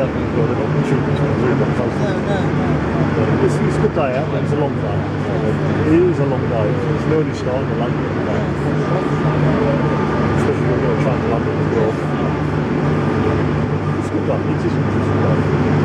definitely No, no, no. It's, it's a good day out, but it's a long day. It is a long day. It's an early start in London today. Especially when you're to London as well. It's a good day. It is an interesting day.